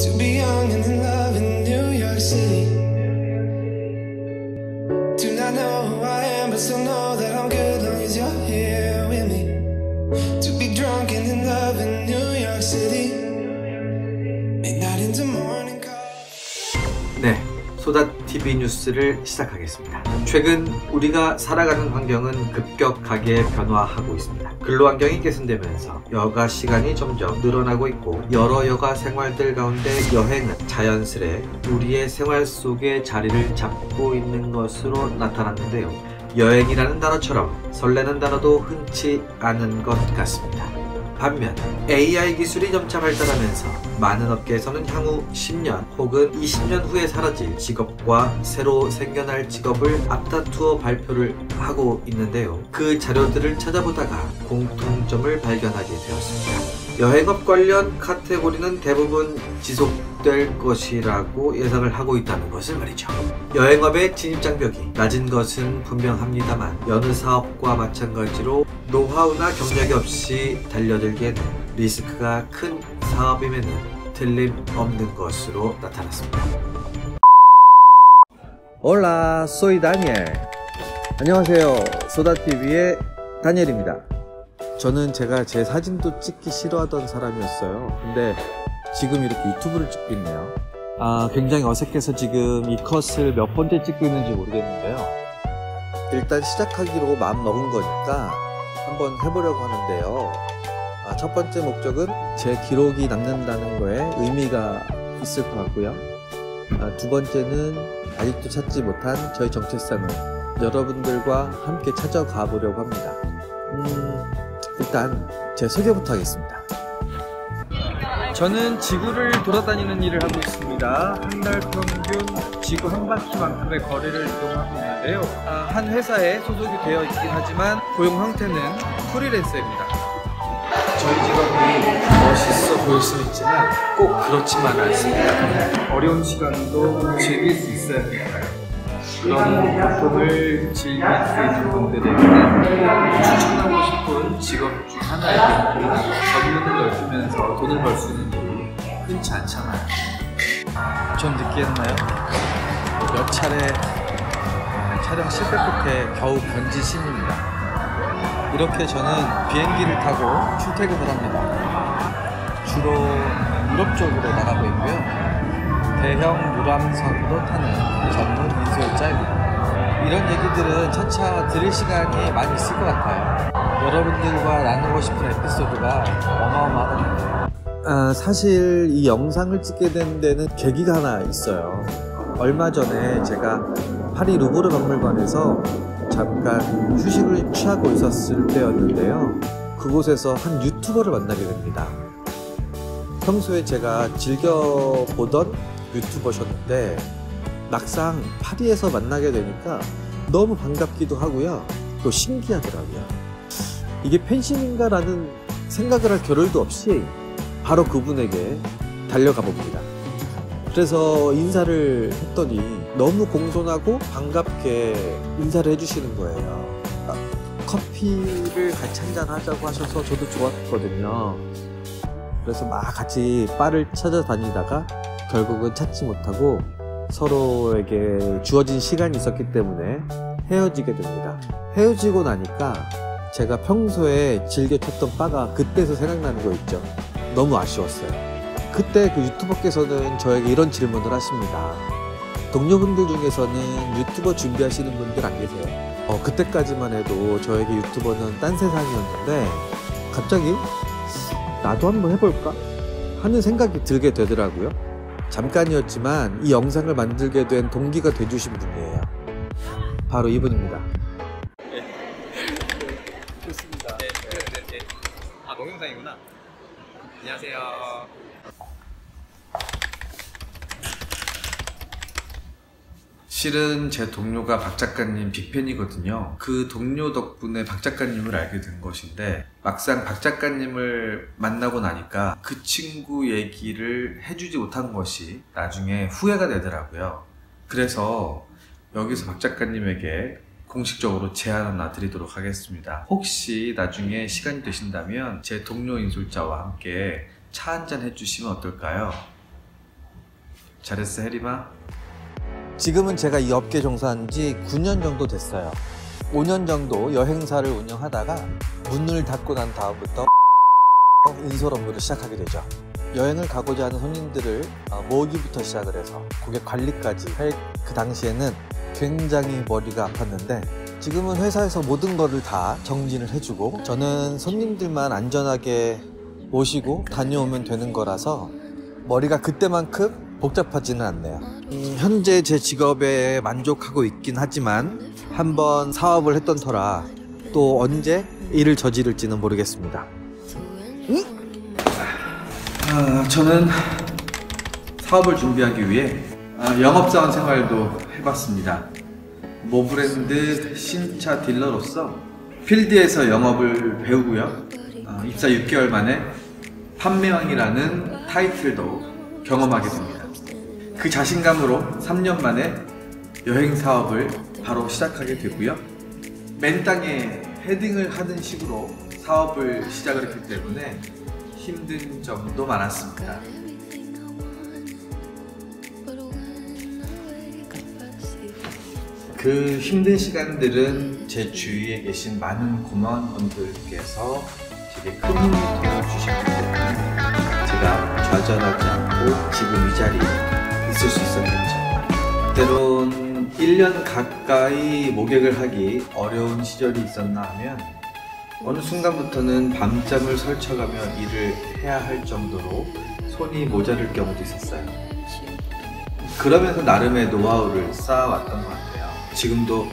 To be young and in love in New York City. Not know who I am, but still know that I'm good long as you're here with me. To be drunk and in love in New York City. Midnight into morning call. 네, 소다 TV 뉴스를 시작하겠습니다. 최근 우리가 살아가는 환경은 급격하게 변화하고 있습니다. 근로 환경이 개선되면서 여가 시간이 점점 늘어나고 있고 여러 여가 생활들 가운데 여행은 자연스레 우리의 생활 속에 자리를 잡고 있는 것으로 나타났는데요. 여행이라는 단어처럼 설레는 단어도 흔치 않은 것 같습니다. 반면 AI 기술이 점차 발달하면서 많은 업계에서는 향후 10년 혹은 20년 후에 사라질 직업과 새로 생겨날 직업을 앞다투어 발표를 하고 있는데요. 그 자료들을 찾아보다가 공통점을 발견하게 되었습니다. 여행업 관련 카테고리는 대부분 지속될 것이라고 예상을 하고 있다는 것을 말이죠. 여행업의 진입 장벽이 낮은 것은 분명합니다만 여느 사업과 마찬가지로 노하우나 경력이 없이 달려들기에는 리스크가 큰 사업임에는 틀림없는 것으로 나타났습니다. Hola, soy Daniel. 안녕하세요. 소다TV의 다니엘입니다. 저는 제가 제 사진도 찍기 싫어하던 사람이었어요. 근데 지금 이렇게 유튜브를 찍고 있네요. 아, 굉장히 어색해서 지금 이 컷을 몇 번째 찍고 있는지 모르겠는데요. 일단 시작하기로 마음 먹은 거니까 한번 해보려고 하는데요. 아, 첫 번째 목적은 제 기록이 남는다는 거에 의미가 있을 것 같고요. 아, 두 번째는 아직도 찾지 못한 저희 정체성을 여러분들과 함께 찾아가 보려고 합니다. 음, 일단 제 소개부터 하겠습니다. 저는 지구를 돌아다니는 일을 하고 있습니다. 한 달 평균 지구 한 바퀴만큼의 거리를 이동하고 있는데요. 아, 한 회사에 소속이 되어 있긴 하지만 고용 형태는 프리랜서입니다. 저희 직업이 멋있어 보일 수는 있지만 꼭 그렇지만 않습니다. 어려운 시간도 즐길 수 있어야 될까요? 그런 바쁨을 즐길 수 있는 분들에게는 추천하고 싶은 직업 중 하나이고 전문을 넓히면서 돈을 벌 수 있는 일이 흔치 않잖아요. 좀 느끼했나요? 몇 차례 아, 촬영 실패 끝에 겨우 견진 신입니다. 이렇게 저는 비행기를 타고 출퇴근을 합니다. 주로 유럽 쪽으로 나가고 있고요. 대형 유람선으로 타는 전문 인솔자입니다. 이런 얘기들은 차차 들을 시간이 많이 있을 것 같아요. 여러분들과 나누고 싶은 에피소드가 어마어마하거든요. 아, 사실 이 영상을 찍게 된 데는 계기가 하나 있어요. 얼마 전에 제가 파리 루브르 박물관에서 잠깐 휴식을 취하고 있었을 때였는데요. 그곳에서 한 유튜버를 만나게 됩니다. 평소에 제가 즐겨 보던 유튜버셨는데 막상 파리에서 만나게 되니까 너무 반갑기도 하고요. 또 신기하더라고요. 이게 팬심인가라는 생각을 할 겨를도 없이 바로 그분에게 달려가 봅니다. 그래서 인사를 했더니 너무 공손하고 반갑게 인사를 해주시는 거예요. 아, 커피를 같이 한잔 하자고 하셔서 저도 좋았거든요. 그래서 막 같이 바를 찾아다니다가 결국은 찾지 못하고 서로에게 주어진 시간이 있었기 때문에 헤어지게 됩니다. 헤어지고 나니까 제가 평소에 즐겨 쳤던 바가 그때서 생각나는 거 있죠. 너무 아쉬웠어요. 그때 그 유튜버께서는 저에게 이런 질문을 하십니다. 동료분들 중에서는 유튜버 준비하시는 분들 안 계세요? 어, 그때까지만 해도 저에게 유튜버는 딴 세상이었는데 갑자기 나도 한번 해볼까? 하는 생각이 들게 되더라고요. 잠깐이었지만 이 영상을 만들게 된 동기가 돼주신 분이에요. 바로 이분입니다. 좋습니다. 네, 네, 네, 네. 아, 동영상이구나. 안녕하세요. 실은 제 동료가 박 작가님 빅팬이거든요. 그 동료 덕분에 박 작가님을 알게 된 것인데 막상 박 작가님을 만나고 나니까 그 친구 얘기를 해주지 못한 것이 나중에 후회가 되더라고요. 그래서 여기서 박 작가님에게 공식적으로 제안 하나 드리도록 하겠습니다. 혹시 나중에 시간이 되신다면 제 동료 인솔자와 함께 차 한잔 해주시면 어떨까요? 잘했어 해리마. 지금은 제가 이 업계 종사한 지 9년 정도 됐어요. 5년 정도 여행사를 운영하다가 문을 닫고 난 다음부터 인솔 업무를 시작하게 되죠. 여행을 가고자 하는 손님들을 어, 모으기부터 시작을 해서 고객 관리까지 할 그 당시에는 굉장히 머리가 아팠는데 지금은 회사에서 모든 거를 다 정진을 해주고 저는 손님들만 안전하게 모시고 다녀오면 되는 거라서 머리가 그때만큼 복잡하지는 않네요. 음, 현재 제 직업에 만족하고 있긴 하지만 한번 사업을 했던 터라 또 언제 일을 저지를지는 모르겠습니다. 아, 저는 사업을 준비하기 위해 아, 영업사원 생활도 해봤습니다. 모 브랜드 신차 딜러로서 필드에서 영업을 배우고요. 아, 입사 6개월 만에 판매왕이라는 타이틀도 경험하게 됩니다. 그 자신감으로 3년 만에 여행 사업을 바로 시작하게 되고요. 맨 땅에 헤딩을 하는 식으로 사업을 시작을 했기 때문에 힘든 점도 많았습니다. 그 힘든 시간들은 제 주위에 계신 많은 고마운 분들께서 제게 큰 힘이 되어주셨기 때문에 제가 좌절하지 않고 지금 이 자리에 있을 수 있었겠죠. 때론 1년 가까이 목욕을 하기 어려운 시절이 있었나 하면 어느 순간부터는 밤잠을 설쳐가며 일을 해야 할 정도로 손이 모자랄 경우도 있었어요. 그러면서 나름의 노하우를 쌓아왔던 것 같아요. 지금도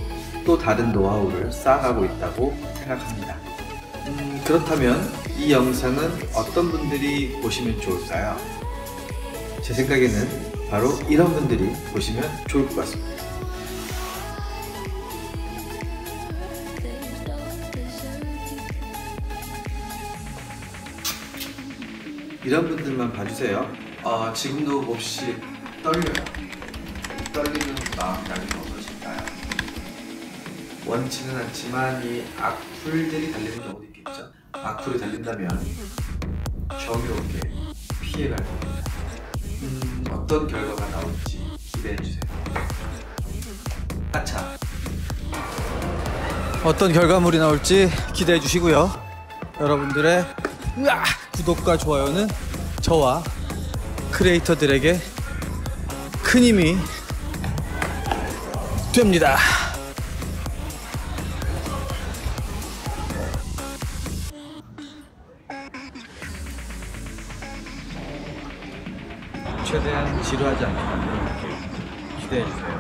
또 다른 노하우를 쌓아가고 있다고 생각합니다. 음, 그렇다면 이 영상은 어떤 분들이 보시면 좋을까요? 제 생각에는 바로 이런 분들이 보시면 좋을 것 같습니다. 이런 분들만 봐주세요. 어, 지금도 몹시 떨려요. 떨리는 마음이라는 게 어떠실까요? 원치는 않지만 이 악플들이 달리는 경우도 있겠죠. 악플이 달린다면 정의롭게 피해갈 겁니다. 음, 어떤 결과가 나올지 기대해주세요. 아차. 어떤 결과물이 나올지 기대해 주시고요. 여러분들의 으아! 구독과 좋아요는 저와 크리에이터들에게 큰 힘이 됩니다. 최대한 지루하지 않게 이렇게 기대해주세요.